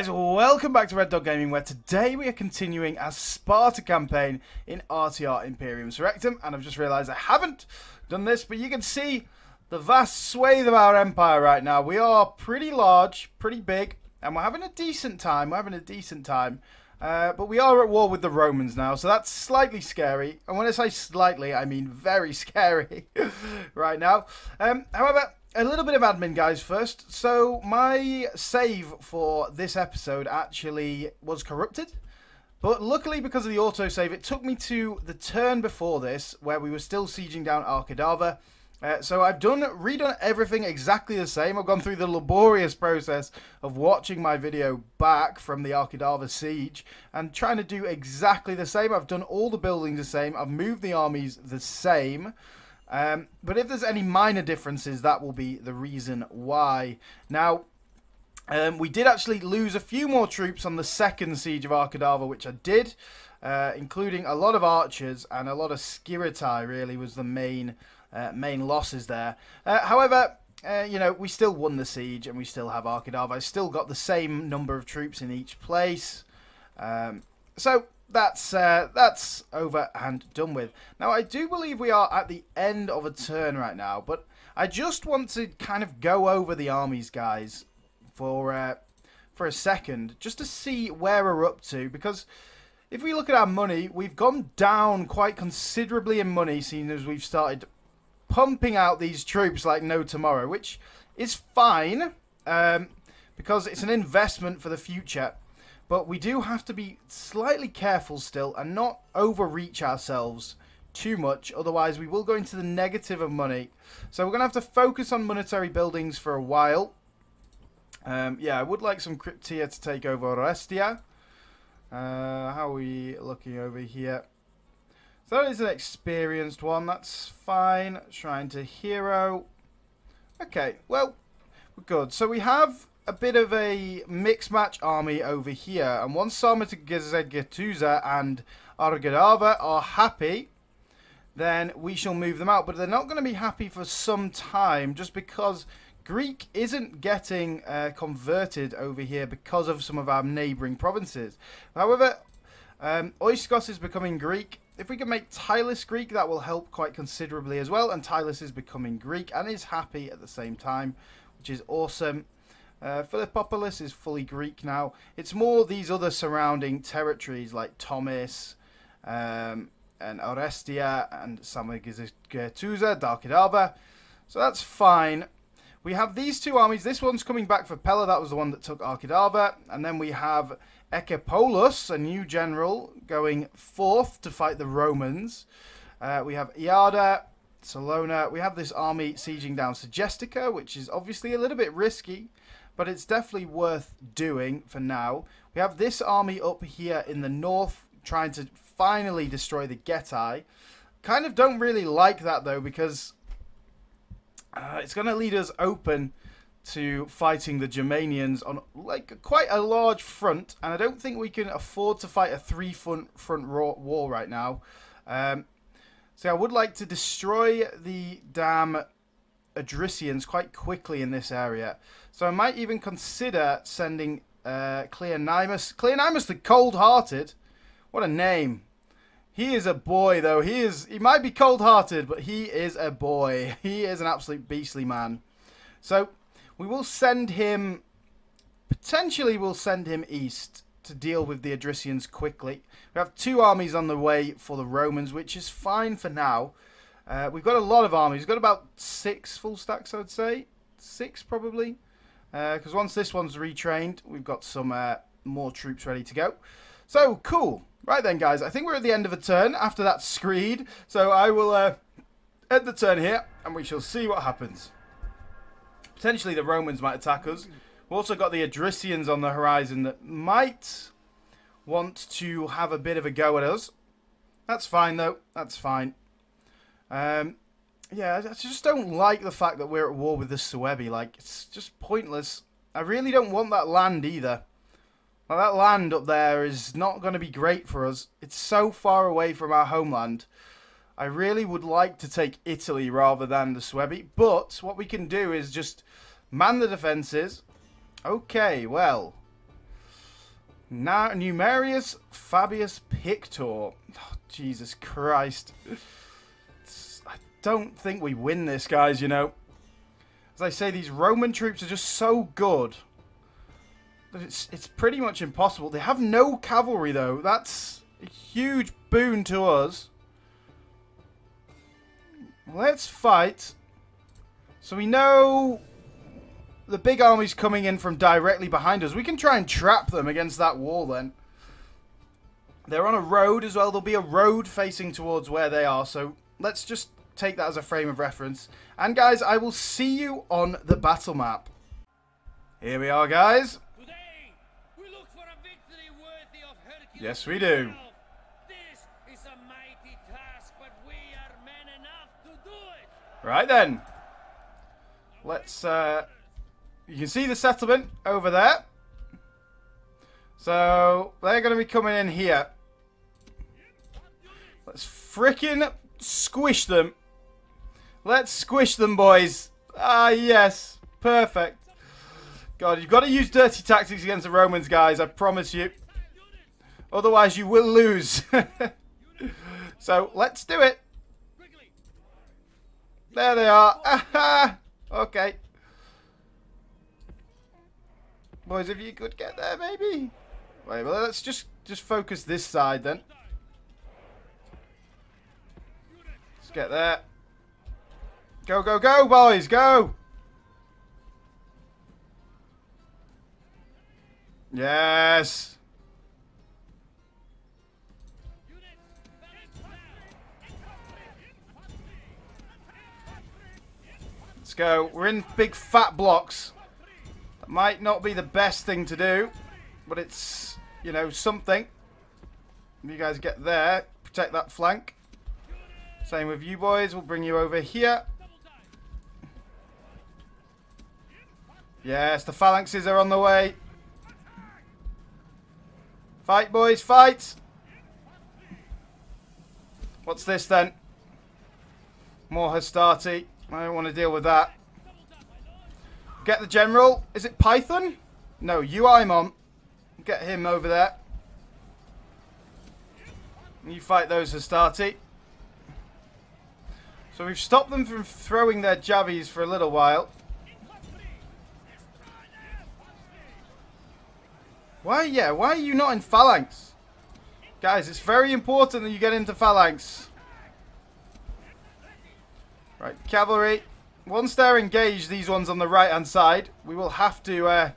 guys, welcome back to Red Dog Gaming, where today we are continuing our Sparta campaign in RTR Imperium Surrectum, and I've just realised I haven't done this, but you can see the vast swathe of our empire right now. We are pretty large, pretty big, and we're having a decent time. We're having a decent time. Uh, but we are at war with the Romans now, so that's slightly scary. And when I say slightly, I mean very scary right now. Um, however, a little bit of admin, guys, first. So, my save for this episode actually was corrupted. But luckily, because of the autosave, it took me to the turn before this, where we were still sieging down Arkadava. Uh, so I've done redone everything exactly the same. I've gone through the laborious process of watching my video back from the Arkadava siege and trying to do exactly the same. I've done all the buildings the same. I've moved the armies the same. Um, but if there's any minor differences, that will be the reason why. Now, um, we did actually lose a few more troops on the second siege of Arkadava, which I did, uh, including a lot of archers and a lot of Skiritai. Really was the main uh, main losses there. Uh, however, uh, you know we still won the siege and we still have Arkadava. I still got the same number of troops in each place. Um, so that's uh, that's over and done with. Now I do believe we are at the end of a turn right now, but I just want to kind of go over the armies, guys, for uh, for a second, just to see where we're up to. Because if we look at our money, we've gone down quite considerably in money, seeing as we've started pumping out these troops like no tomorrow, which is fine um, because it's an investment for the future. But we do have to be slightly careful still and not overreach ourselves too much. Otherwise, we will go into the negative of money. So we're going to have to focus on monetary buildings for a while. Um, yeah, I would like some Krypteia to take over Orestia. Uh, how are we looking over here? So that is an experienced one. That's fine. Shrine to Hero. Okay, well, we're good. So we have a bit of a mixed match army over here. And once Sarmizegetusa and Arkadava are happy, then we shall move them out. But they're not going to be happy for some time just because Greek isn't getting uh, converted over here because of some of our neighbouring provinces. However, um, Oiskos is becoming Greek. If we can make Tylus Greek, that will help quite considerably as well. And Tylus is becoming Greek and is happy at the same time, which is awesome. Uh, Philippopolis is fully Greek now. It's more these other surrounding territories like Tomis um, and Orestia and Sarmizegetusa, Darkidava. So that's fine. We have these two armies. This one's coming back for Pella. That was the one that took Arkadava. And then we have Echepolus, a new general, going forth to fight the Romans. Uh, we have Iada, Salona. We have this army sieging down Segestica, which is obviously a little bit risky but it's definitely worth doing for now. We have this army up here in the north trying to finally destroy the Getae. Kind of don't really like that though because uh, it's going to lead us open to fighting the Germanians on like quite a large front, and I don't think we can afford to fight a three front front war right now. Um, so I would like to destroy the damn Odrysians quite quickly in this area. So I might even consider sending uh, Cleonymus. Cleonymus the Cold-Hearted. What a name. He is a boy, though. He is. He might be cold-hearted, but he is a boy. He is an absolute beastly man. So we will send him. Potentially, we'll send him east to deal with the Odrysians quickly. We have two armies on the way for the Romans, which is fine for now. Uh, we've got a lot of armies. We've got about six full stacks, I would say. Six, probably. Because uh, once this one's retrained, we've got some uh, more troops ready to go. So, cool. Right then, guys. I think we're at the end of a turn after that screed. So I will uh, end the turn here, and we shall see what happens. Potentially the Romans might attack us. We've also got the Odrysians on the horizon that might want to have a bit of a go at us. That's fine, though. That's fine. Um, yeah, I just don't like the fact that we're at war with the Suebi. Like, it's just pointless. I really don't want that land either. Like, that land up there is not going to be great for us. It's so far away from our homeland. I really would like to take Italy rather than the Suebi. But what we can do is just man the defences. Okay, well. Now, Numerius Fabius Pictor. Oh, Jesus Christ. Don't think we win this, guys, you know. As I say, these Roman troops are just so good that it's, it's pretty much impossible. They have no cavalry, though. That's a huge boon to us. Let's fight. So we know the big army's coming in from directly behind us. We can try and trap them against that wall then. They're on a road as well. There'll be a road facing towards where they are. So let's just take that as a frame of reference. And guys, I will see you on the battle map. Here we are, guys. We yes, we do. Right then. Let's uh, you can see the settlement over there. So, they're going to be coming in here. Let's freaking squish them. Let's squish them, boys. Ah, yes. Perfect. God, you've got to use dirty tactics against the Romans, guys. I promise you. Otherwise, you will lose. so, let's do it. There they are. okay. Boys, if you could get there, maybe? Wait, well, let's just, just focus this side, then. Let's get there. Go, go, go, boys, go! Yes! Let's go. We're in big fat blocks. That might not be the best thing to do, but it's, you know, something. You guys get there, protect that flank. Same with you boys, we'll bring you over here. Yes, the phalanxes are on the way. Fight, boys, fight! What's this then? More Hastati. I don't want to deal with that. Get the general. Is it Python? No, Euaemon. Get him over there. You fight those Hastati. So we've stopped them from throwing their javies for a little while. Why, yeah, why are you not in phalanx? Guys, it's very important that you get into phalanx. Right, cavalry. Once they're engaged, these ones on the right-hand side, we will have to uh,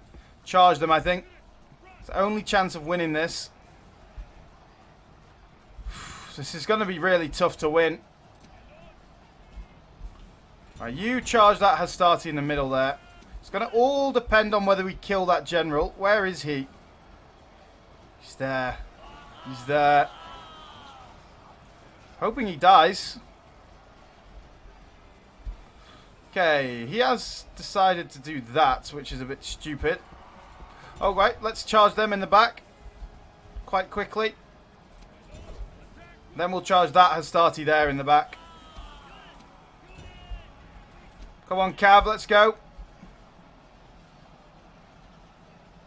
charge them, I think. It's the only chance of winning this. This is going to be really tough to win. Right, you charge that Hastati in the middle there. It's going to all depend on whether we kill that general. Where is he? He's there. He's there. Hoping he dies. Okay, he has decided to do that, which is a bit stupid. Oh, right, let's charge them in the back. Quite quickly. Then we'll charge that Hastati there in the back. Come on, Cav, let's go.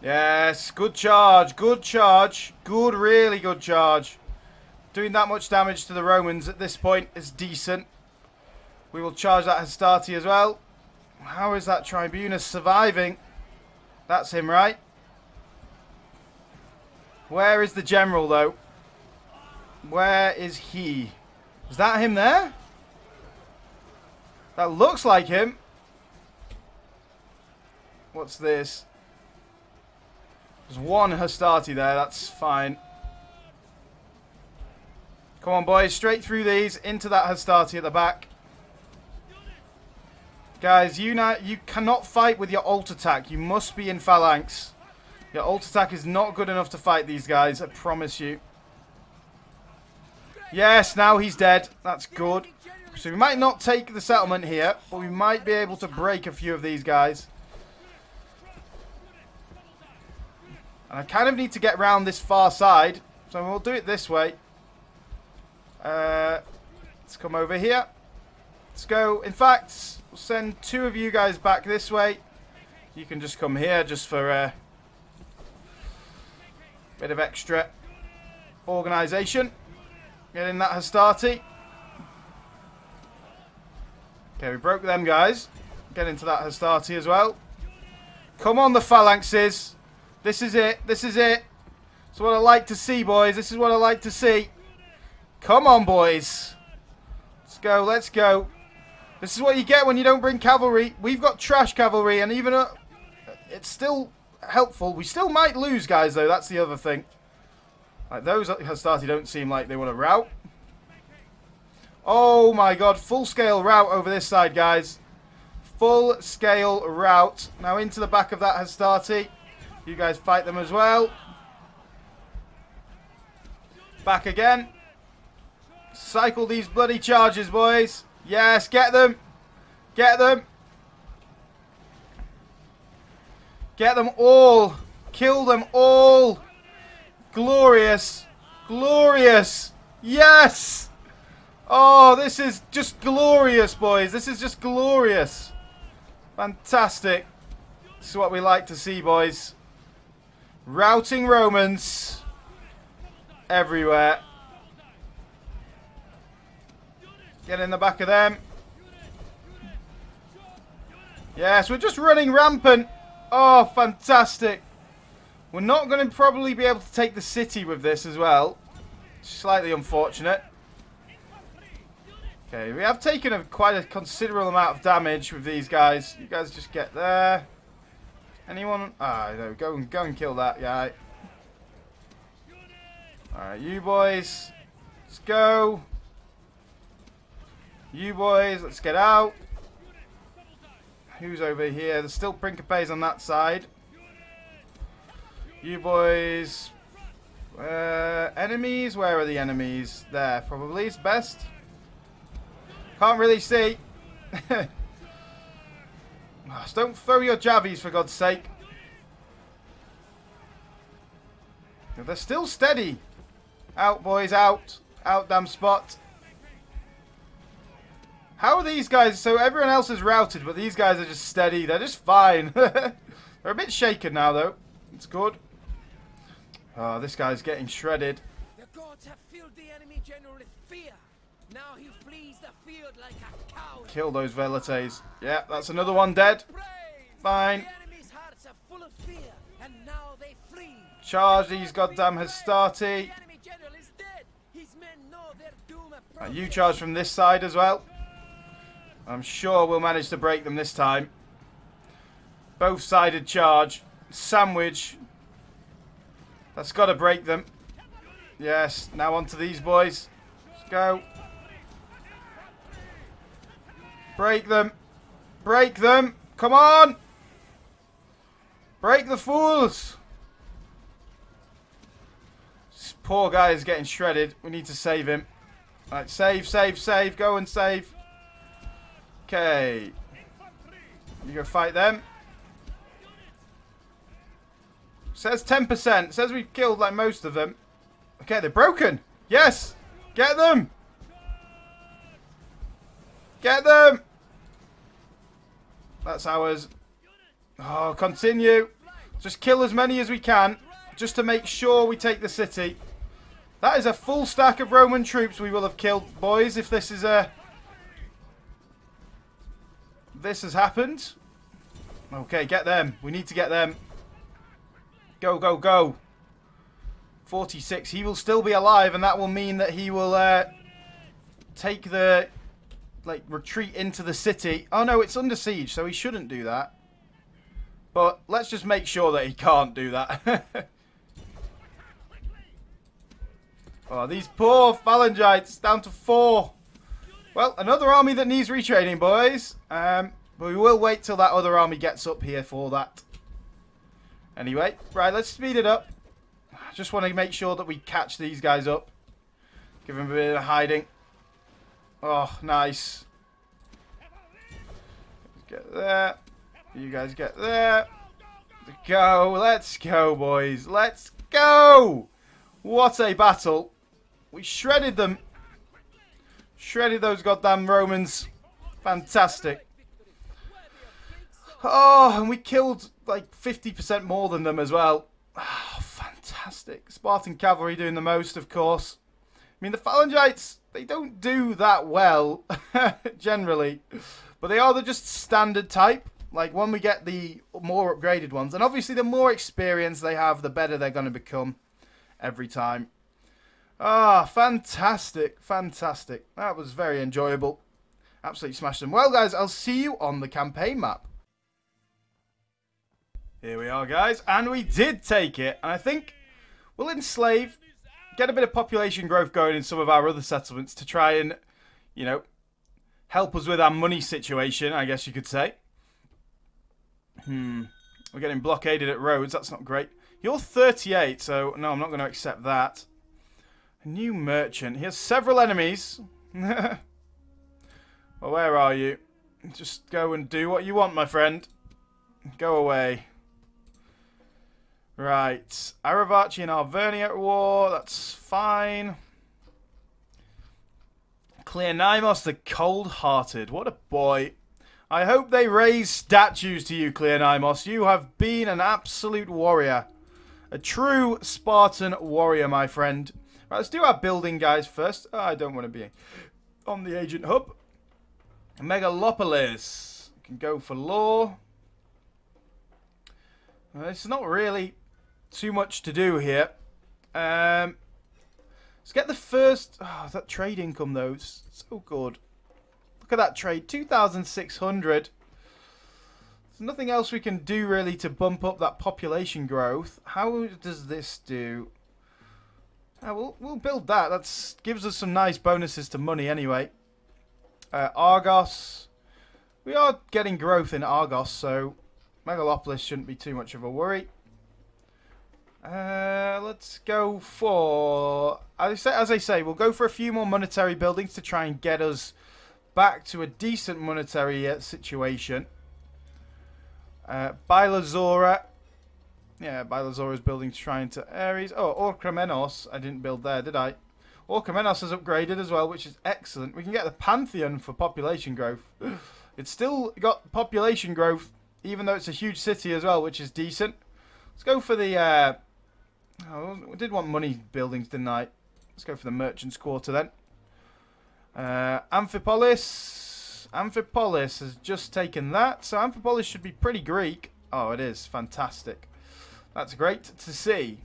Yes, good charge, good charge. Good, really good charge. Doing that much damage to the Romans at this point is decent. We will charge that Hastati as well. How is that Tribunus surviving? That's him, right? Where is the general, though? Where is he? Is that him there? That looks like him. What's this? There's one Hastati there. That's fine. Come on, boys. Straight through these. Into that Hastati at the back. Guys, you not, you cannot fight with your alt attack. You must be in phalanx. Your alt attack is not good enough to fight these guys, I promise you. Yes, now he's dead. That's good. So we might not take the settlement here, but we might be able to break a few of these guys. And I kind of need to get around this far side, so we'll do it this way. Uh, let's come over here. Let's go. In fact, We'll send two of you guys back this way. You can just come here just for... a Bit of extra organisation. Getting that Hastati. Okay, we broke them guys. Get into that Hastati as well. Come on, the phalanxes. This is it. This is it. This is what I like to see, boys. This is what I like to see. Come on, boys. Let's go. Let's go. This is what you get when you don't bring cavalry. We've got trash cavalry, and even uh, it's still helpful. We still might lose, guys, though. That's the other thing. Like, those Hastati don't seem like they want to rout. Oh, my God. Full-scale rout over this side, guys. Full-scale rout. Now into the back of that Hastati. You guys fight them as well. Back again. Cycle these bloody charges, boys. Yes, get them. Get them. Get them all. Kill them all. Glorious. Glorious. Yes. Oh, this is just glorious, boys. This is just glorious. Fantastic. This is what we like to see, boys. Routing Romans everywhere. Get in the back of them. Yes, we're just running rampant. Oh, fantastic. We're not going to probably be able to take the city with this as well. Slightly unfortunate. Okay, we have taken a, quite a considerable amount of damage with these guys. You guys just get there. Anyone? Ah, no, go and go and kill that guy. Alright, you boys. Let's go. You boys, let's get out. Who's over here? There's still Principes on that side. You boys. Uh, enemies? Where are the enemies? There, probably. It's best. Can't really see. Ah, don't throw your javies, for God's sake. They're still steady. Out, boys, out. Out, damn spot. How are these guys? So everyone else is routed, but these guys are just steady. They're just fine. They're a bit shaken now, though. It's good. Oh, this guy's getting shredded. The gods have filled the enemy general with fear. Now he flees the field like a coward. Kill those velites. Yeah, that's another one dead. Fine. The enemy's hearts are full of fear, and now they flee. Charge these goddamn Hastati. The enemy general is dead. His men know their doom Right, you charge from this side as well. I'm sure we'll manage to break them this time. Both sided charge. Sandwich. That's got to break them. Yes, now on to these boys. Let's go. Break them. Break them. Come on. Break the fools. This poor guy is getting shredded. We need to save him. Right, save, save, save. Go and save. Okay. You go fight them. Says 10%. Says we've killed like most of them. Okay, they're broken. Yes. Get them. Get them. That's ours. Oh, continue. Just kill as many as we can. Just to make sure we take the city. That is a full stack of Roman troops we will have killed, boys, if this is a... This has happened. Okay, get them. We need to get them. Go, go, go. 46. He will still be alive, and that will mean that he will uh, take the like retreat into the city. Oh no, it's under siege, so he shouldn't do that. But let's just make sure that he can't do that. oh, these poor phalangites down to four. Well, another army that needs retraining, boys. Um, but we will wait till that other army gets up here for that. Anyway, right, let's speed it up. I Just want to make sure that we catch these guys up. Give them a bit of hiding. Oh, nice. Get there. You guys get there. Go. Let's go, boys. Let's go. What a battle. We shredded them. Shredded those goddamn Romans. Fantastic. Oh, and we killed like 50% more than them as well. Oh, fantastic. fantastic. Spartan cavalry doing the most, of course. I mean, the phalangites, they don't do that well, generally. But they are the just standard type. Like, when we get the more upgraded ones. And obviously, the more experience they have, the better they're going to become every time. Ah, fantastic. Fantastic. That was very enjoyable. Absolutely smashed them. Well, guys, I'll see you on the campaign map. Here we are, guys. And we did take it. And I think we'll enslave, get a bit of population growth going in some of our other settlements to try and, you know, help us with our money situation, I guess you could say. Hmm. We're getting blockaded at roads. That's not great. You're 38, so no, I'm not going to accept that. A new merchant. He has several enemies. well, where are you? Just go and do what you want, my friend. Go away. Right. Aravachi and Arverni at war. That's fine. Cleonymos the Cold-Hearted. What a boy. I hope they raise statues to you, Cleonymos. You have been an absolute warrior. A true Spartan warrior, my friend. Right, let's do our building, guys, first. Oh, I don't want to be on the agent hub. Megalopolis. can go for law. It's not really too much to do here. Um, let's get the first... Oh, that trade income, though. It's so good. Look at that trade. 2,600. There's nothing else we can do, really, to bump up that population growth. How does this do? Uh, we'll, we'll build that. That gives us some nice bonuses to money, anyway. Uh, Argos. We are getting growth in Argos, so Megalopolis shouldn't be too much of a worry. Uh, let's go for... As I, say, we'll go for a few more monetary buildings to try and get us back to a decent monetary uh, situation. Uh, Bilazora. Yeah, Bilazora's building trying to Ares. Oh, Orchomenos. I didn't build there, did I? Orchomenos has upgraded as well, which is excellent. We can get the Pantheon for population growth. It's still got population growth, even though it's a huge city as well, which is decent. Let's go for the uh, Oh, we did want money buildings, didn't I? Let's go for the Merchants Quarter then. Uh, Amphipolis. Amphipolis has just taken that. So Amphipolis should be pretty Greek. Oh, it is. Fantastic. That's great to see.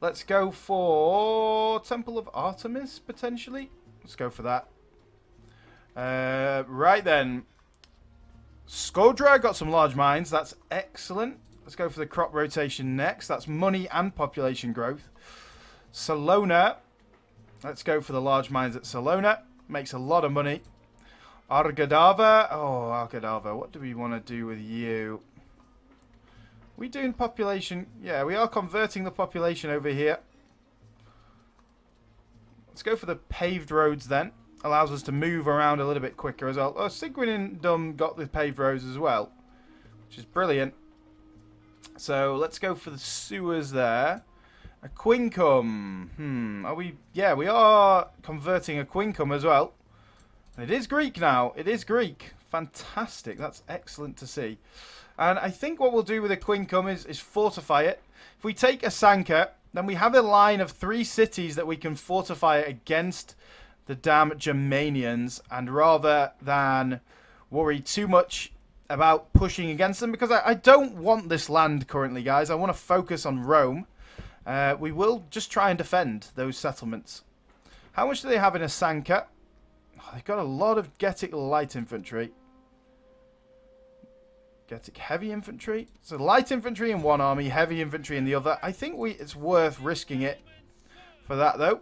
Let's go for Temple of Artemis, potentially. Let's go for that. Uh, right then. Skodra got some large mines. That's excellent. Let's go for the crop rotation next. That's money and population growth. Salona. Let's go for the large mines at Salona. Makes a lot of money. Argadava. Oh, Argadava. What do we want to do with you? We doing population? Yeah, we are converting the population over here. Let's go for the paved roads then. Allows us to move around a little bit quicker as well. Oh, Singidunum got the paved roads as well. Which is brilliant. So let's go for the sewers there. Aquincum. Hmm. Are we? Yeah, we are converting Aquincum as well. It is Greek now. It is Greek. Fantastic. That's excellent to see. And I think what we'll do with Aquincum is, is fortify it. If we take Asanka, then we have a line of three cities that we can fortify against the damn Germanians. And rather than worry too much about pushing against them because I, I don't want this land currently, guys. I want to focus on Rome. Uh, we will just try and defend those settlements. How much do they have in Asanka? Oh, they've got a lot of Getic light infantry. Getic heavy infantry. So light infantry in one army, heavy infantry in the other. I think we it's worth risking it for that though.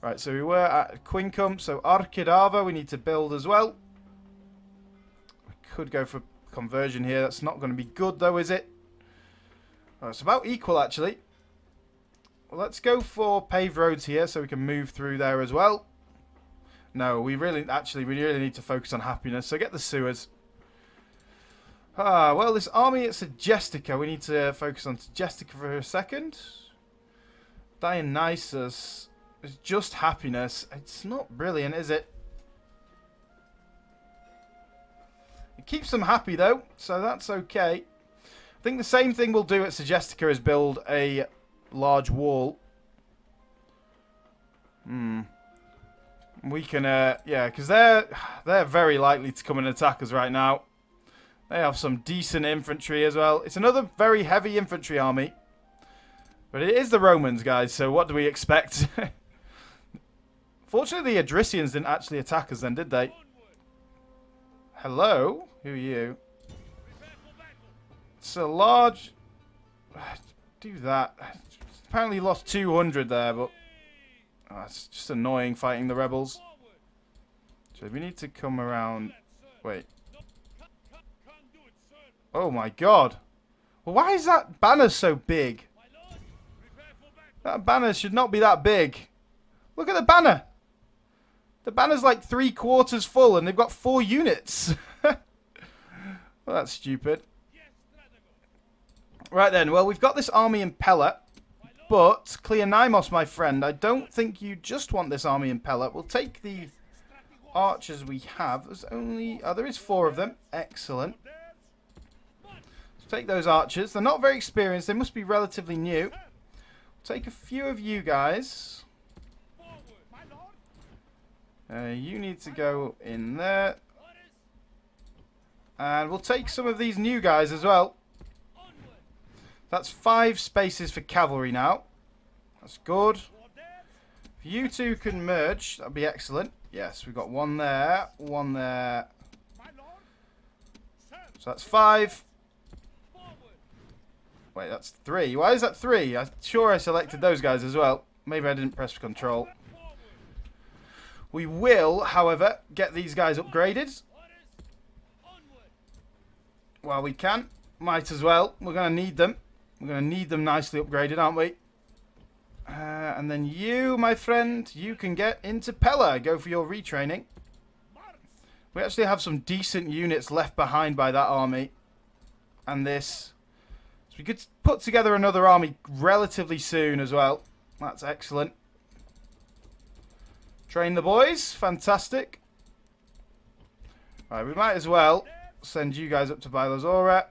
Right, so we were at Quincum. So Arkidava we need to build as well could go for conversion here. That's not going to be good though, is it? Oh, it's about equal actually. Well, let's go for paved roads here so we can move through there as well. No, we really, actually, we really need to focus on happiness. So get the sewers. Ah, well, this army at Segestica, we need to focus on Segestica for a second. Dionysus is just happiness. It's not brilliant, is it? It keeps them happy though, so that's okay. I think the same thing we'll do at Segestica is build a large wall. Hmm. We can, uh, yeah, because they're they're very likely to come and attack us right now. They have some decent infantry as well. It's another very heavy infantry army. But it is the Romans, guys, so what do we expect? Fortunately, the Odrysians didn't actually attack us then, did they? Hello? Who are you? It's a large... Do that. Apparently lost 200 there, but... Oh, it's just annoying fighting the rebels. So we need to come around... Wait. Oh my god. Well, why is that banner so big? That banner should not be that big. Look at the banner. The banner's like three quarters full and they've got four units. well, that's stupid. Right then, well, we've got this army in Pella. But, Cleonymos, my friend, I don't think you just want this army in Pella. We'll take the archers we have. There's only... Oh, there is four of them. Excellent. Let's take those archers. They're not very experienced. They must be relatively new. Take a few of you guys. Uh, you need to go in there. And we'll take some of these new guys as well. That's five spaces for cavalry now. That's good. If you two can merge, that'd be excellent. Yes, we've got one there, one there. So that's five. Wait, that's three. Why is that three? I'm sure I selected those guys as well. Maybe I didn't press control. We will, however, get these guys upgraded. While we can. Might as well. We're going to need them. We're going to need them nicely upgraded, aren't we? Uh, and then you, my friend, you can get into Pella. Go for your retraining. We actually have some decent units left behind by that army. And this. So we could put together another army relatively soon as well. That's excellent. Train the boys. Fantastic. Right, we might as well send you guys up to Bilazora.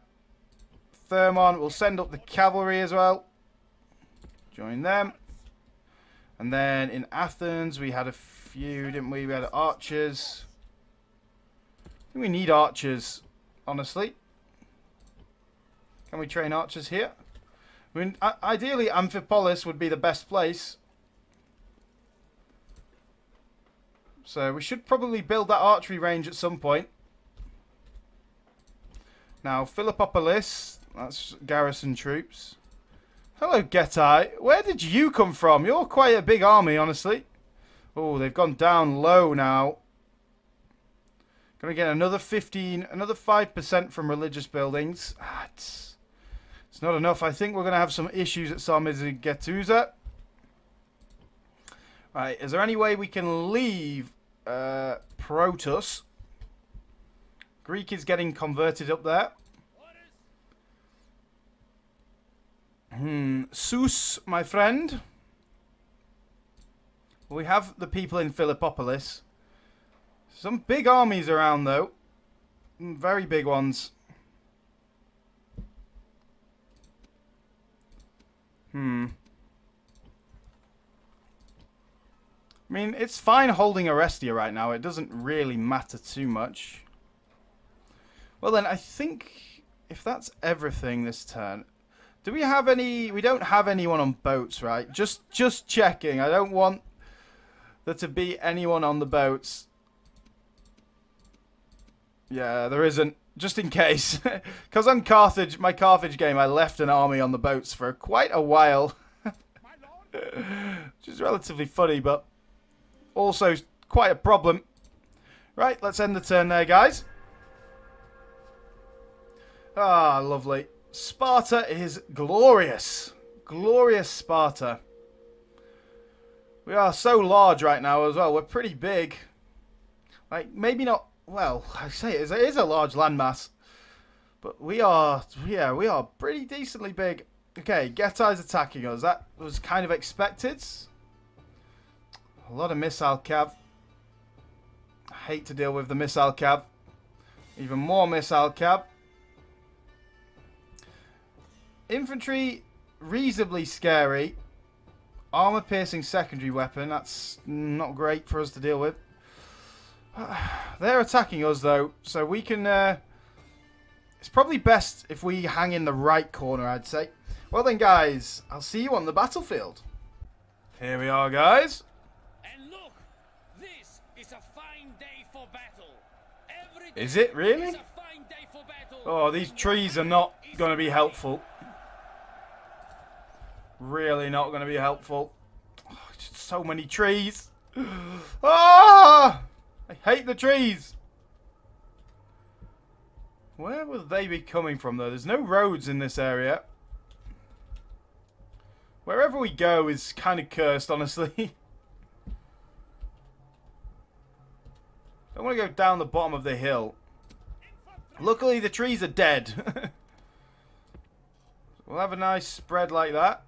Thermon, we'll send up the cavalry as well. Join them. And then in Athens, we had a few, didn't we? We had archers. We need archers, honestly. Can we train archers here? I mean, ideally, Amphipolis would be the best place. So we should probably build that archery range at some point. Now, Philippopolis, that's garrison troops. Hello, Getai. Where did you come from? You're quite a big army, honestly. Oh, they've gone down low now. Gonna get another 15, another 5% from religious buildings. Ah, it's, it's not enough. I think we're gonna have some issues at Sarmizegetusa. Right, is there any way we can leave uh, Protus? Greek is getting converted up there. Hmm. Sus, my friend. We have the people in Philippopolis. Some big armies around, though. Hmm, very big ones. Hmm. I mean, it's fine holding Orestia right now. It doesn't really matter too much. Well then, I think if that's everything this turn, do we have any... We don't have anyone on boats, right? Just just checking. I don't want there to be anyone on the boats. Yeah, there isn't. Just in case. Because on Carthage, my Carthage game, I left an army on the boats for quite a while. Which is relatively funny, but also quite a problem. Right, let's end the turn there, guys. Ah, lovely. Sparta is glorious. Glorious Sparta. We are so large right now as well. We're pretty big. Like, maybe not... Well, I say it is, a large landmass. But we are... Yeah, we are pretty decently big. Okay, Getai's attacking us. That was kind of expected. A lot of missile cav. I hate to deal with the missile cav. Even more missile cav. Infantry, reasonably scary. Armor piercing secondary weapon. That's not great for us to deal with. They're attacking us though, so we can. Uh, it's probably best if we hang in the right corner, I'd say. Well then, guys, I'll see you on the battlefield. Here we are, guys. And look, this is a fine day for battle. Every Is it really? is a fine day for battle. Oh, these trees are not going to be helpful. Really not going to be helpful. Oh, so many trees. Ah! I hate the trees. Where will they be coming from, though? There's no roads in this area. Wherever we go is kind of cursed, honestly. I want to go down the bottom of the hill. Luckily, the trees are dead. we'll have a nice spread like that.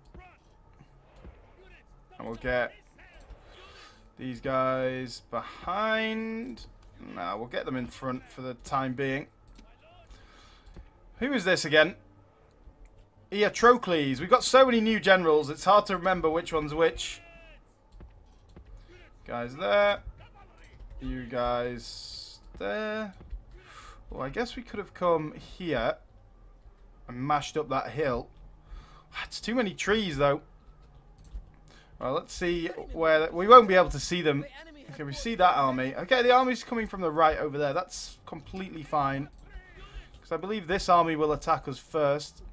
And we'll get these guys behind. No, we'll get them in front for the time being. Who is this again? Eatrocles. We've got so many new generals, it's hard to remember which one's which. Guys there. You guys there. Well, I guess we could have come here and mashed up that hill. It's too many trees, though. Well, let's see where... We won't be able to see them. The Okay, we see that army. Okay, the army's coming from the right over there. That's completely fine. Because I believe this army will attack us first.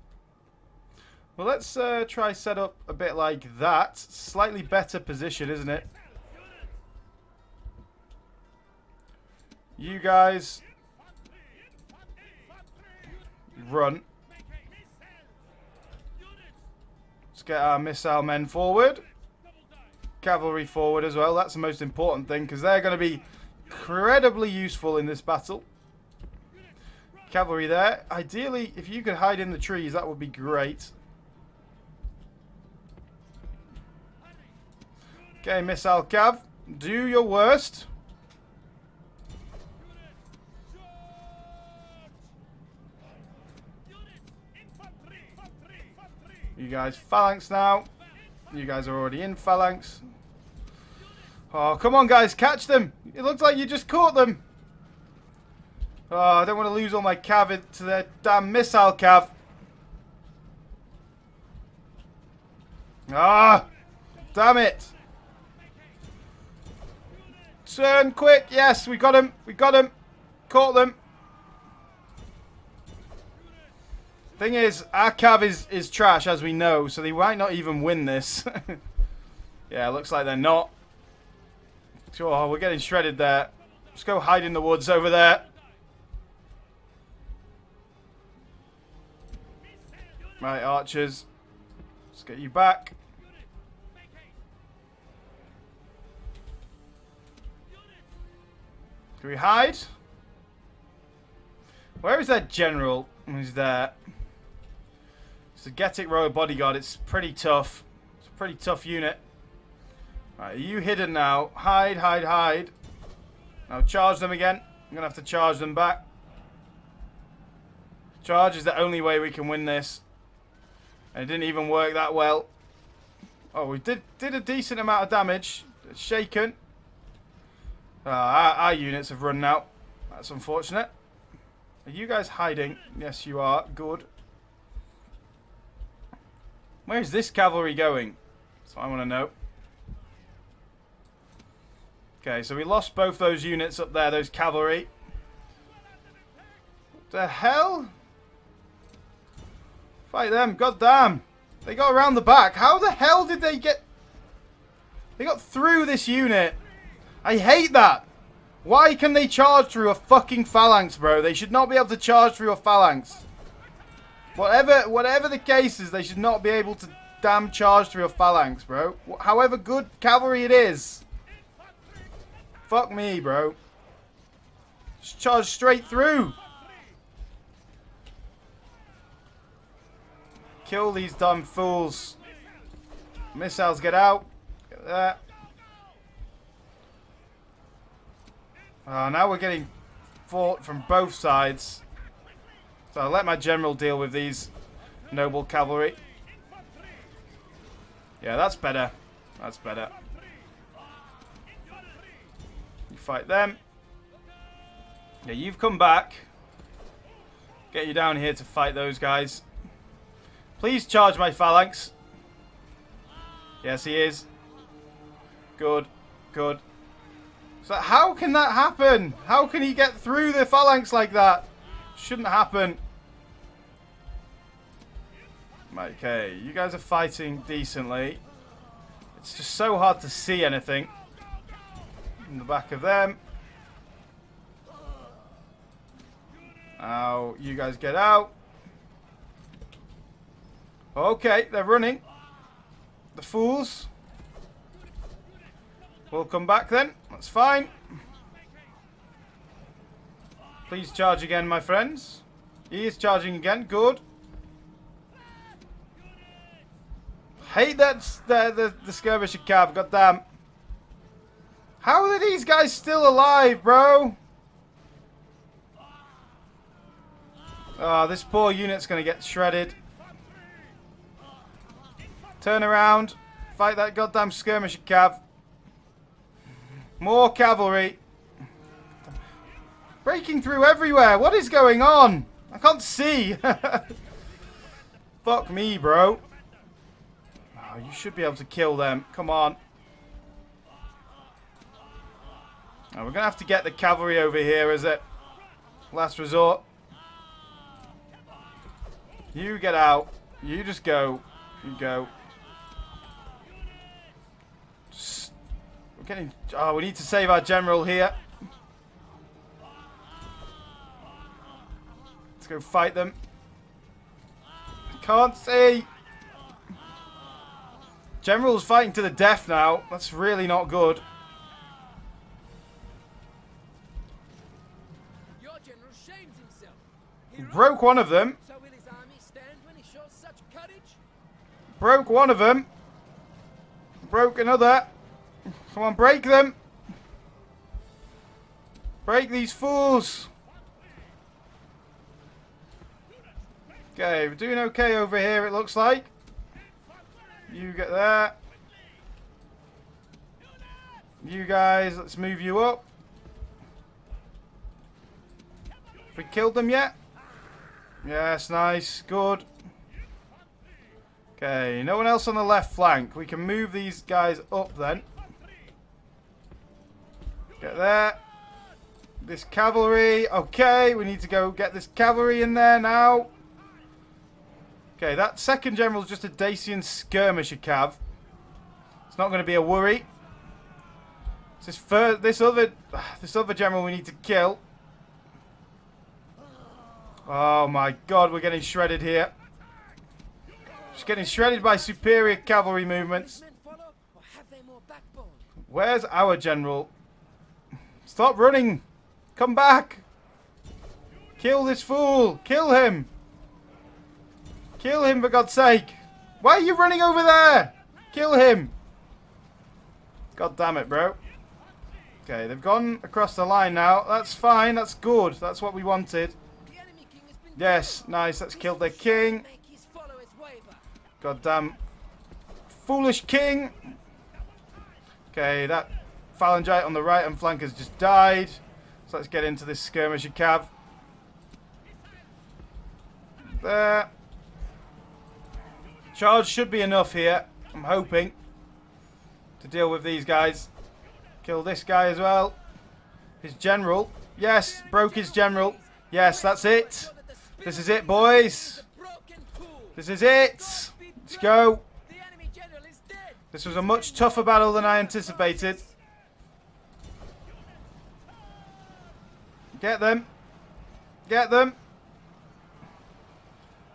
Well, let's uh, try set up a bit like that. Slightly better position, isn't it? You guys run. Let's get our missile men forward. Cavalry forward as well. That's the most important thing because they're going to be incredibly useful in this battle. Cavalry there. Ideally, if you could hide in the trees, that would be great. Okay, missile cav. Do your worst. You guys phalanx now. You guys are already in phalanx. Oh, come on, guys. Catch them. It looks like you just caught them. Oh, I don't want to lose all my cav to their damn missile cav. Ah! Damn it. Turn quick. Yes, we got him. We got him. Caught them. Thing is, our cav is, is trash, as we know, so they might not even win this. yeah, looks like they're not. Oh, we're getting shredded there. Let's go hide in the woods over there. Right, archers. Let's get you back. Can we hide? Where is that general who's there? It's a Getic Royal Bodyguard. It's pretty tough. It's a pretty tough unit. Right, are you hidden now? Hide, hide, hide. Now charge them again. I'm going to have to charge them back. Charge is the only way we can win this. And it didn't even work that well. Oh, we did did a decent amount of damage. It's shaken. Uh, our, our units have run out. That's unfortunate. Are you guys hiding? Yes, you are. Good. Where is this cavalry going? That's what I want to know. Okay, so we lost both those units up there, those cavalry. What the hell? Fight them, god damn. They got around the back. How the hell did they get... They got through this unit. I hate that. Why can they charge through a fucking phalanx, bro? They should not be able to charge through a phalanx. Whatever, whatever the case is, they should not be able to damn charge through a phalanx, bro. However good cavalry it is. Fuck me, bro. Just charge straight through. Kill these dumb fools. Missiles, get out. Get that. Uh, now we're getting fought from both sides. So I'll let my general deal with these noble cavalry. Yeah, that's better. That's better. You fight them. Yeah, you've come back. Get you down here to fight those guys. Please charge my phalanx. Yes, he is. Good. Good. So how can that happen? How can he get through the phalanx like that? Shouldn't happen. Okay, you guys are fighting decently. It's just so hard to see anything. In the back of them. Now, you guys get out. Okay, they're running. The fools. We'll come back then. That's fine. Please charge again, my friends. He is charging again. Good. Hate that the the, the skirmisher cab. Goddamn. How are these guys still alive, bro? Oh, this poor unit's going to get shredded. Turn around. Fight that goddamn skirmisher cav. More cavalry. Breaking through everywhere. What is going on? I can't see. Fuck me, bro. Oh, you should be able to kill them. Come on. We're going to have to get the cavalry over here as a last resort. You get out. You just go. You go. We're getting... Oh, we need to save our general here. Let's go fight them. I can't see. General's fighting to the death now. That's really not good. Broke one of them. So will his army stand when he shows such courage? Broke one of them. Broke another. Come on, break them. Break these fools. Okay, we're doing okay over here, it looks like. You get there. You guys, let's move you up. Have we killed them yet? Yes, nice, good. Okay, no one else on the left flank. We can move these guys up then. Get there. This cavalry. Okay, we need to go get this cavalry in there now. Okay, that second general is just a Dacian skirmisher cav. It's not going to be a worry. This fir this other this other general we need to kill. Oh my god, we're getting shredded here. Just getting shredded by superior cavalry movements. Where's our general? Stop running! Come back! Kill this fool! Kill him! Kill him for God's sake! Why are you running over there? Kill him! God damn it, bro. Okay, they've gone across the line now. That's fine, that's good. That's what we wanted. Yes, nice, that's killed the king. Goddamn foolish king. Okay, that phalangite on the right and flank has just died. So let's get into this skirmisher cav. There. Charge should be enough here. I'm hoping to deal with these guys. Kill this guy as well. His general. Yes, broke his general. Yes, that's it. This is it, boys. This is it. Let's go. This was a much tougher battle than I anticipated. Get them. Get them.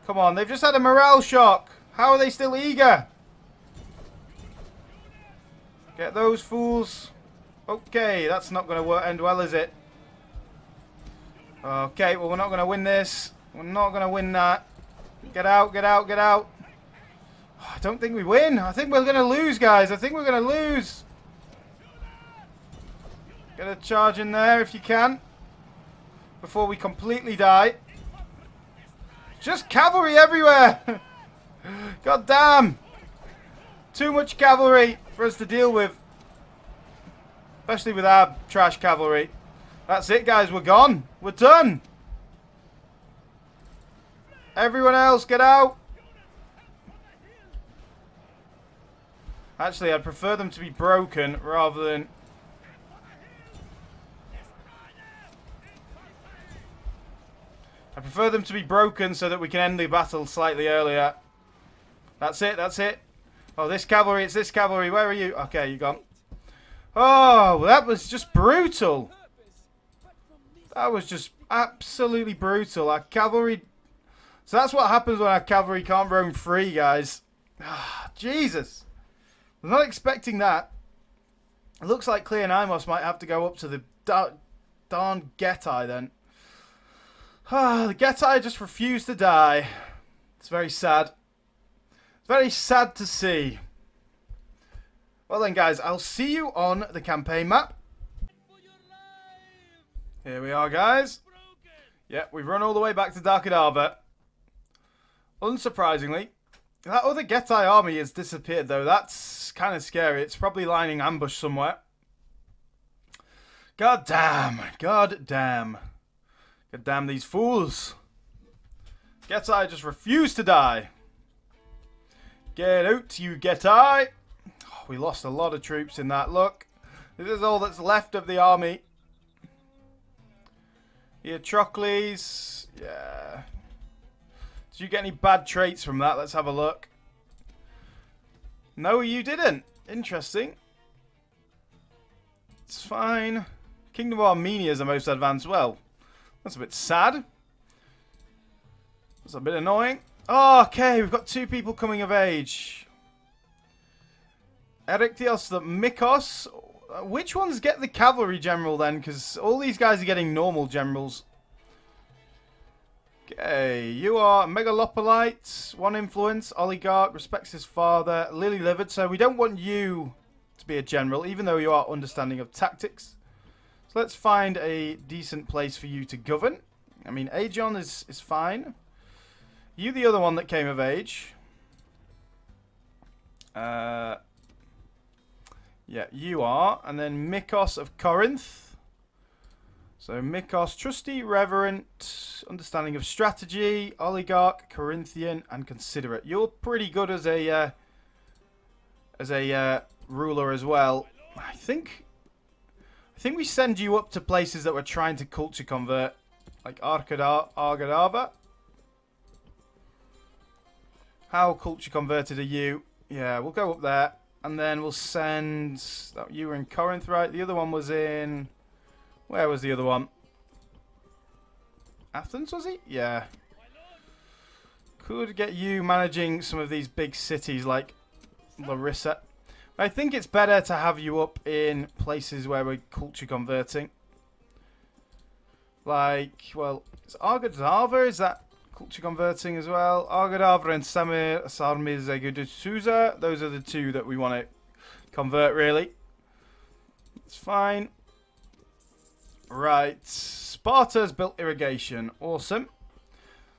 Come on, they've just had a morale shock. How are they still eager? Get those fools. Okay, that's not going to end well, is it? Okay, well, we're not going to win this. We're not going to win that. Get out, get out, get out. Oh, I don't think we win. I think we're going to lose, guys. I think we're going to lose. Get a charge in there if you can. Before we completely die. Just cavalry everywhere. God damn. Too much cavalry for us to deal with. Especially with our trash cavalry. That's it, guys. We're gone. We're done. Everyone else, get out. Actually, I'd prefer them to be broken rather than... I prefer them to be broken so that we can end the battle slightly earlier. That's it, that's it. Oh, this cavalry, it's this cavalry. Where are you? Okay, you gone. Oh, that was just brutal. That was just absolutely brutal. Our cavalry... So that's what happens when our cavalry can't roam free, guys. Ah, Jesus. I'm not expecting that. It looks like Cleonymos might have to go up to the da darn Getai then. Ah, the Getai just refused to die. It's very sad. It's very sad to see. Well then, guys, I'll see you on the campaign map. Here we are, guys. Yeah, we've run all the way back to Darkadava. Unsurprisingly, that other Getai army has disappeared, though. That's kind of scary. It's probably lining ambush somewhere. God damn. God damn. God damn these fools. Getai just refuse to die. Get out, you Getai. Oh, we lost a lot of troops in that. Look. This is all that's left of the army. Here, Trocles. Yeah. Did you get any bad traits from that? Let's have a look. No, you didn't. Interesting. It's fine. Kingdom of Armenia is the most advanced. Well, that's a bit sad. That's a bit annoying. Oh, okay, we've got two people coming of age. Erictios the Mikos. Uh, which ones get the cavalry general then? Because all these guys are getting normal generals. Okay, you are Megalopolite, one influence, oligarch, respects his father, lily livered. So we don't want you to be a general, even though you are understanding of tactics. So let's find a decent place for you to govern. I mean, Aegon is, is fine. You the other one that came of age. Uh, yeah, you are. And then Mikos of Corinth. So Mikos, trusty, reverent, understanding of strategy, oligarch, Corinthian, and considerate. You're pretty good as a uh, as a uh, ruler as well. I think I think we send you up to places that we're trying to culture convert, like Argadava. How culture converted are you? Yeah, we'll go up there, and then we'll send. You were in Corinth, right? The other one was in. Where was the other one? Athens, was he? Yeah. Could get you managing some of these big cities like Larissa. I think it's better to have you up in places where we're culture converting. Like, well, is Argadava, is that culture converting as well? Argadava and Samir Sarmiz Those are the two that we want to convert, really. It's fine. Right. Sparta's built irrigation. Awesome.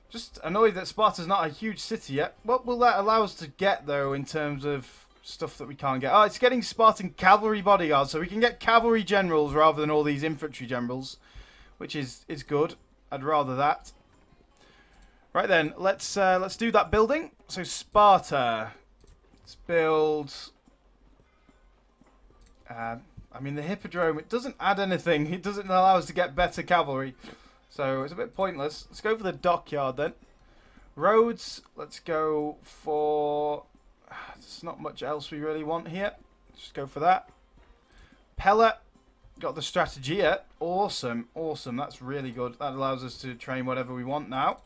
Just annoyed that Sparta's not a huge city yet. What will that allow us to get, though, in terms of stuff that we can't get? Oh, it's getting Spartan cavalry bodyguards, so we can get cavalry generals rather than all these infantry generals, which is, is good. I'd rather that. Right then, let's uh, let's do that building. So Sparta, let's build. Uh, I mean, the Hippodrome, it doesn't add anything. It doesn't allow us to get better cavalry. So it's a bit pointless. Let's go for the dockyard then. Roads, let's go for... There's not much else we really want here. Just go for that. Pella, got the strategy Strategia. Awesome, awesome. That's really good. That allows us to train whatever we want now.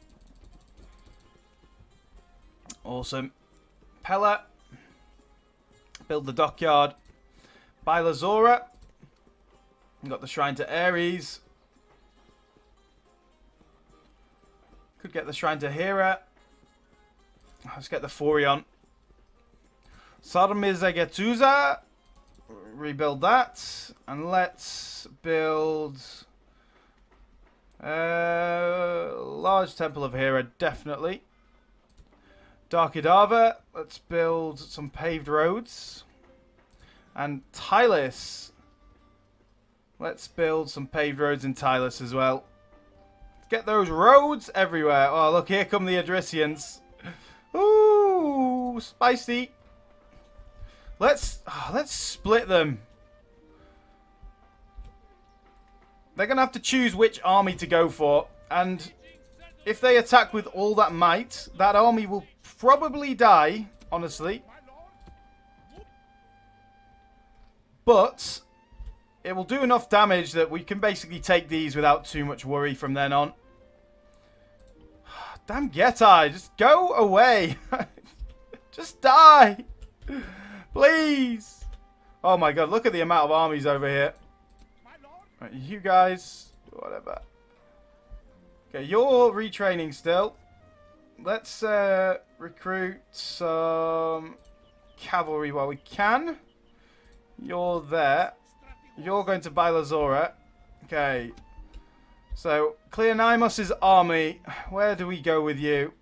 Awesome. Pella. Build the dockyard. Bylazora. Got the Shrine to Ares. Could get the Shrine to Hera. Let's get the Forion. Sarmizegetusa. Rebuild that. And let's build... Uh, large Temple of Hera, definitely. Darkidava, let's build some paved roads. And Tylus, let's build some paved roads in Tylus as well. Get those roads everywhere. Oh, look, here come the Odrysians. Ooh, spicy. Let's oh, let's split them. They're going to have to choose which army to go for. And if they attack with all that might, that army will probably die, honestly. But it will do enough damage that we can basically take these without too much worry from then on. Damn Getai, just go away. just die. Please. Oh my god, look at the amount of armies over here. Right, you guys, whatever. Okay, you're retraining still. Let's uh, recruit some cavalry while we can. You're there. You're going to Bylazora. Okay. So, Cleonymos' army. Where do we go with you?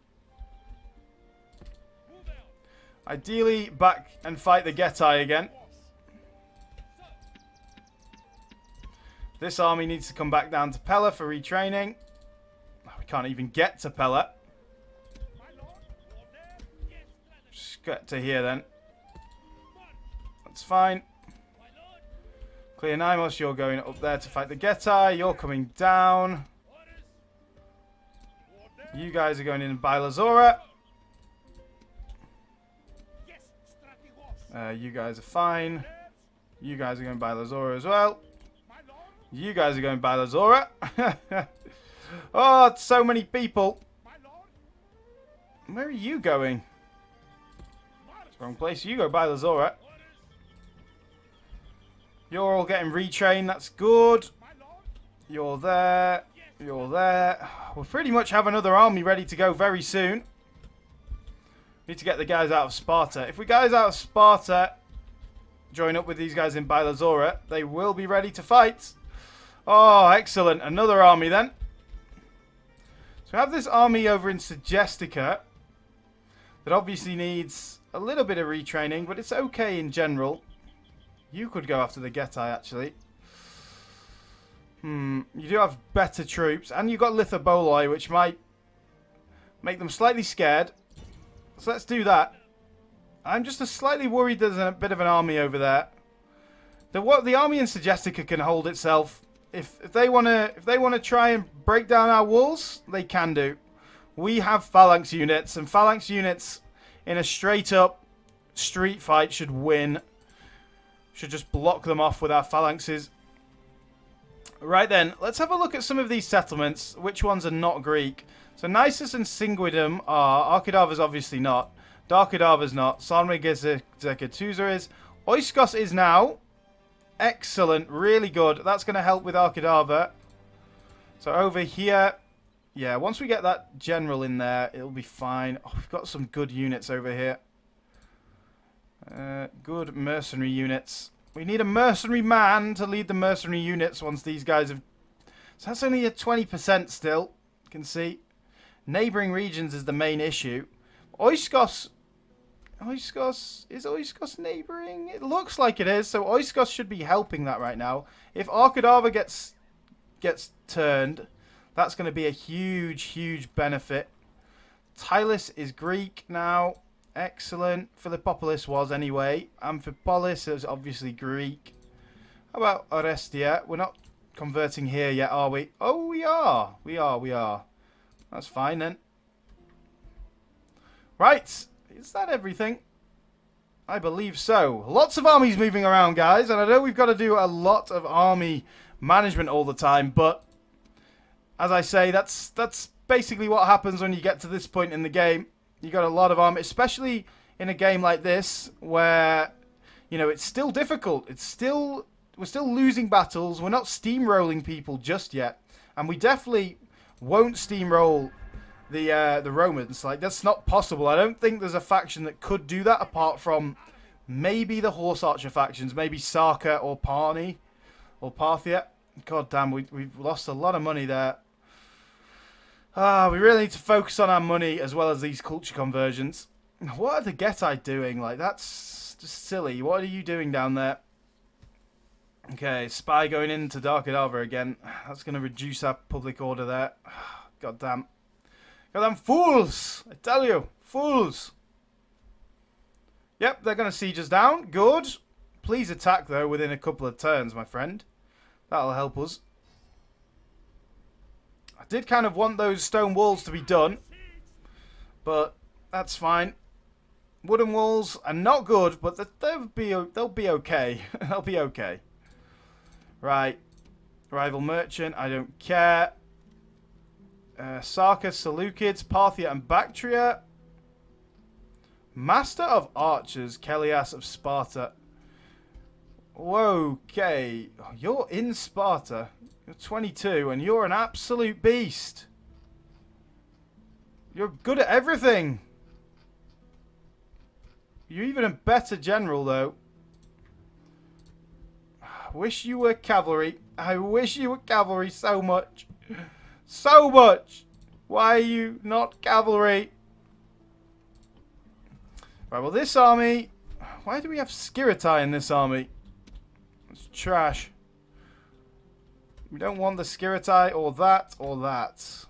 Ideally, back and fight the Getai again. This army needs to come back down to Pella for retraining. Oh, we can't even get to Pella. Just get to here then. That's fine. Cleonymos, you're going up there to fight the Getai. You're coming down. You guys are going in Bylazora. Uh, you guys are fine. You guys are going Bylazora as well. You guys are going Bylazora. oh, it's so many people. Where are you going? wrong place. You go Bylazora. You're all getting retrained. That's good. You're there. You're there. We'll pretty much have another army ready to go very soon. Need to get the guys out of Sparta. If we guys out of Sparta join up with these guys in Bylazora, they will be ready to fight. Oh, excellent. Another army then. So we have this army over in Segestica that obviously needs a little bit of retraining, but it's okay in general. You could go after the Getai, actually. Hmm, you do have better troops, and you've got Lithoboloi, which might make them slightly scared. So let's do that. I'm just a slightly worried there's a bit of an army over there. The what the army in Segestica can hold itself. If if they wanna if they wanna try and break down our walls, they can do. We have phalanx units, and phalanx units in a straight up street fight should win. Should just block them off with our phalanxes. Right then, let's have a look at some of these settlements. Which ones are not Greek? So Nisus and Singidunum are. Arkadava's obviously not. Darkadava's not. Sarmizegetusa is. Oiskos is now. Excellent. Really good. That's going to help with Arkadava. So over here, yeah, once we get that general in there, it'll be fine. Oh, we've got some good units over here. Uh, good mercenary units. We need a mercenary man to lead the mercenary units once these guys have... So that's only a 20% still. You can see. Neighbouring regions is the main issue. Oiskos... Oiskos... Is Oiskos neighbouring? It looks like it is. So Oiskos should be helping that right now. If Arkadava gets gets turned, that's going to be a huge, huge benefit. Tylus is Greek now. Excellent. Philippopolis was anyway. Amphipolis is obviously Greek. How about Orestia? We're not converting here yet, are we? Oh, we are. We are, we are. That's fine then. Right. Is that everything? I believe so. Lots of armies moving around, guys. And I know we've got to do a lot of army management all the time. But, as I say, that's that's basically what happens when you get to this point in the game. You got a lot of army, especially in a game like this where you know it's still difficult. It's still we're still losing battles. We're not steamrolling people just yet, and we definitely won't steamroll the uh, the Romans. Like that's not possible. I don't think there's a faction that could do that apart from maybe the Horse Archer factions, maybe Saka or Parni or Parthia. God damn, we, we've lost a lot of money there. Ah, we really need to focus on our money as well as these culture conversions. What are the Getai doing? Like, that's just silly. What are you doing down there? Okay, spy going into Dark Adava again. That's going to reduce our public order there. God damn. God damn fools! I tell you, fools! Yep, they're going to siege us down. Good. Please attack, though, within a couple of turns, my friend. That'll help us. Did kind of want those stone walls to be done. But that's fine. Wooden walls are not good, but they'll be they'll be okay. they'll be okay. Right. Rival merchant, I don't care. Uh, Sarkis, Seleucids, Parthia, and Bactria. Master of Archers, Kellias of Sparta. Okay. You're in Sparta. You're 22, and you're an absolute beast. You're good at everything. You're even a better general, though. I wish you were cavalry. I wish you were cavalry so much. So much. Why are you not cavalry? Right, well, this army... Why do we have Skiritai in this army? It's trash. We don't want the Skiritai or that or that.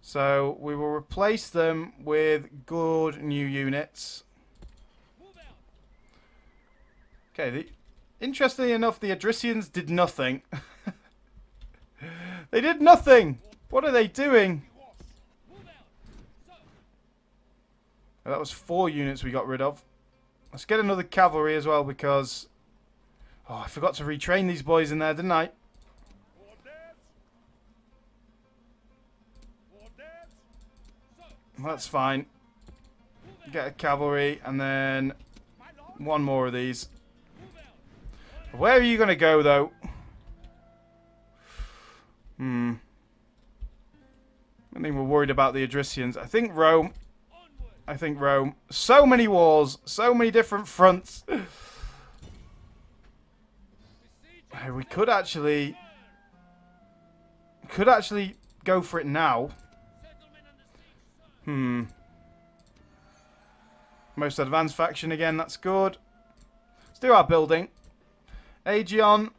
So we will replace them with good new units. Okay, the, interestingly enough, the Odrysians did nothing. they did nothing! What are they doing? That was four units we got rid of. Let's get another cavalry as well because... Oh, I forgot to retrain these boys in there, didn't I? That's fine. Get a cavalry and then one more of these. Where are you going to go, though? Hmm. I think we're worried about the Odrysians. I think Rome. I think Rome. So many wars. So many different fronts. We could actually... Could actually go for it now. Hmm. Most advanced faction again, that's good. Let's do our building. Aegeon.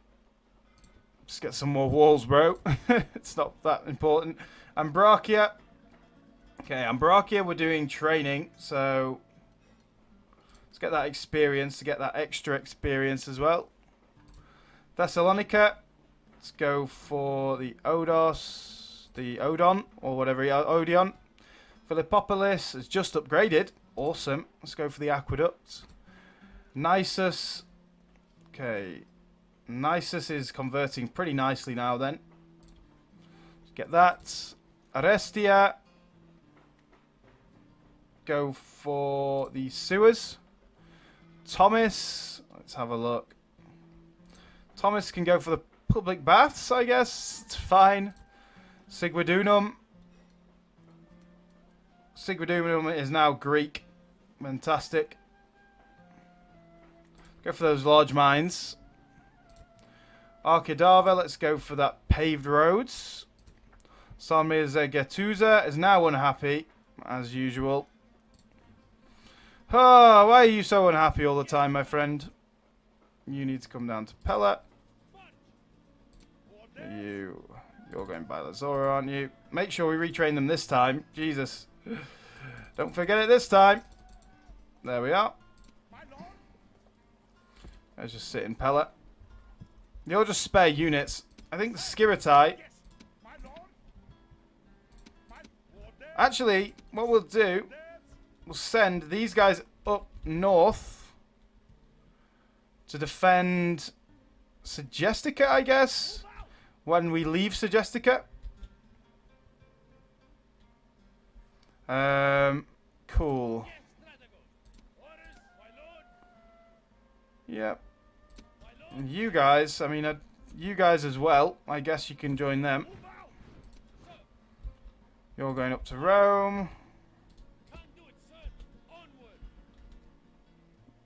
Just get some more walls, bro. it's not that important. Ambracia. Okay, Ambracia, we're doing training, so let's get that experience to get that extra experience as well. Thessalonica. Let's go for the Odos, the Odon, or whatever, uh, Odeon. Philippopolis is just upgraded. Awesome. Let's go for the aqueduct. Nisus. Okay. Nisus is converting pretty nicely now then. Get that. Arestia. Go for the sewers. Tomis. Let's have a look. Tomis can go for the public baths, I guess. It's fine. Singidunum. Singidunum is now Greek. Fantastic. Go for those large mines. Arkadava, let's go for that paved roads. Sarmizegetusa is now unhappy, as usual. Oh, why are you so unhappy all the time, my friend? You need to come down to Pella. You, you're going Bylazora, aren't you? Make sure we retrain them this time. Jesus. Don't forget it this time. There we are. Let's just sit in Pella. You're just spare units. I think the Skiritai... Actually, what we'll do... We'll send these guys up north... To defend... Segestica, I guess? When we leave Segestica. Um, cool. Yep. And you guys, I mean, uh, you guys as well. I guess you can join them. You're going up to Rome.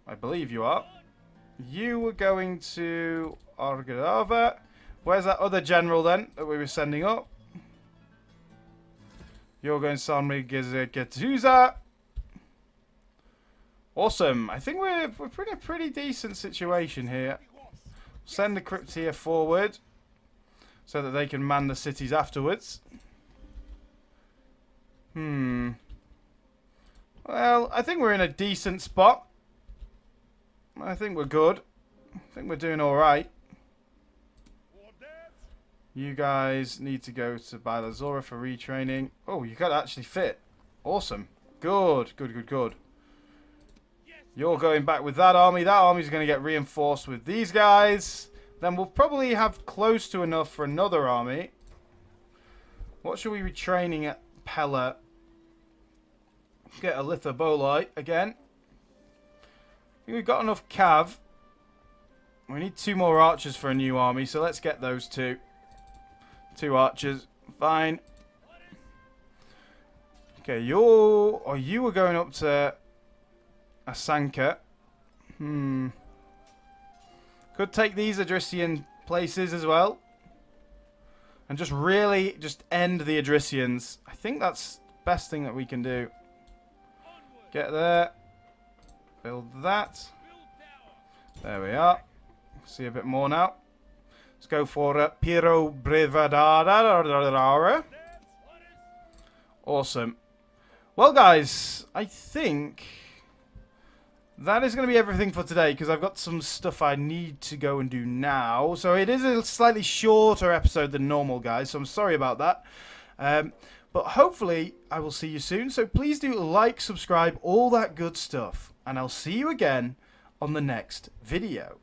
I believe you are. You were going to Argadava. Where's that other general then that we were sending up? You're going Sarmizegetusa. Awesome. I think we're, we're in a pretty decent situation here. Send the Krypteia forward so that they can man the cities afterwards. Hmm. Well, I think we're in a decent spot. I think we're good. I think we're doing alright. You guys need to go to Bylazora for retraining. Oh, you got actually fit. Awesome. Good, good, good, good. You're going back with that army. That army's going to get reinforced with these guys. Then we'll probably have close to enough for another army. What should we be training at Pella? Get a Lithobolite again. We've got enough cav. We need two more archers for a new army, so let's get those two. Two archers. Fine. Okay, you're... Or you were going up to Asanka. Hmm. Could take these Odrysian places as well. And just really just end the Odrysians. I think that's best thing that we can do. Get there. Build that. There we are. See a bit more now. Let's go for uh, Piroboridava. Awesome. Well, guys, I think that is going to be everything for today because I've got some stuff I need to go and do now. So it is a slightly shorter episode than normal, guys. So I'm sorry about that. Um, but hopefully I will see you soon. So please do like, subscribe, all that good stuff. And I'll see you again on the next video.